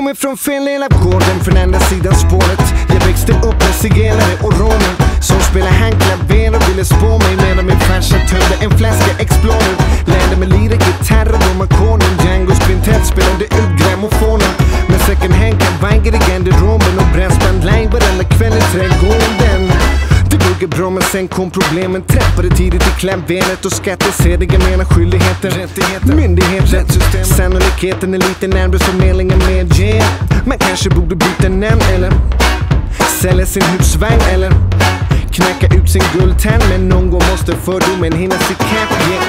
Kommer från fel del av gården, från andra sidan spåret. Jag växte upp med zigenare och romer som spelade handklaver och ville spå mig medan min farsa tömde en flaska Explorer. Lärde mig lira gitarr och domarkonen. Djangos kvintett spelade ut grammofonen. Med second hand kavajer i garderoben och brassband line bra men sen kom problemen. Träffade tidigt i klaveret och skattesedel Jag menar skyldigheter, rättigheter, myndigheter, rättssystem Sannolikheten är lite närmare förmedlingen medger Man kanske borde byta namn eller Sälja sin husvagn eller Knacka ut sin guldtand. Men någon gång måste fördomen hinna ikapp yeah.